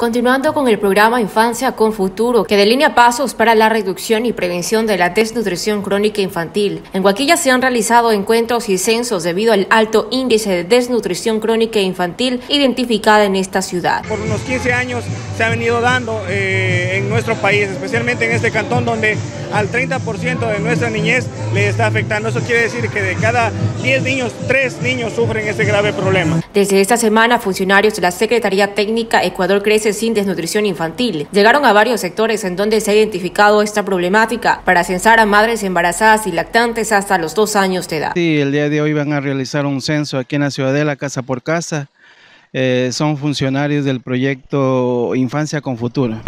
Continuando con el programa Infancia con Futuro, que delinea pasos para la reducción y prevención de la desnutrición crónica infantil. En Guaquilla se han realizado encuentros y censos debido al alto índice de desnutrición crónica infantil identificada en esta ciudad. Por unos 15 años se ha venido dando eh, nuestro país, especialmente en este cantón donde al 30% de nuestra niñez le está afectando. Eso quiere decir que de cada 10 niños, 3 niños sufren ese grave problema. Desde esta semana, funcionarios de la Secretaría Técnica Ecuador Crece sin desnutrición infantil. Llegaron a varios sectores en donde se ha identificado esta problemática para censar a madres embarazadas y lactantes hasta los dos años de edad. Sí, el día de hoy van a realizar un censo aquí en la Ciudadela, casa por casa. Eh, son funcionarios del proyecto Infancia con Futuro.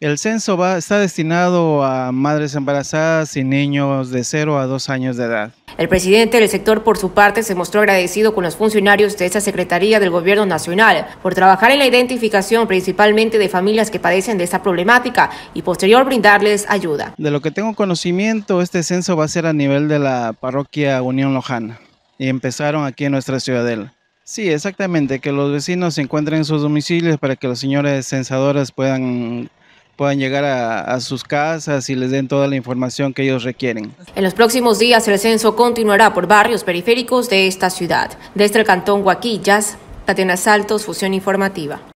El censo va, está destinado a madres embarazadas y niños de 0 a 2 años de edad. El presidente del sector, por su parte, se mostró agradecido con los funcionarios de esta Secretaría del Gobierno Nacional por trabajar en la identificación principalmente de familias que padecen de esta problemática y posterior brindarles ayuda. De lo que tengo conocimiento, este censo va a ser a nivel de la parroquia Unión Lojana y empezaron aquí en nuestra ciudadela. Sí, exactamente, que los vecinos se encuentren en sus domicilios para que los señores censadores puedan puedan llegar a, sus casas y les den toda la información que ellos requieren. En los próximos días el censo continuará por barrios periféricos de esta ciudad. Desde el cantón Guaquillas, Tatiana Saltos, Fusión Informativa.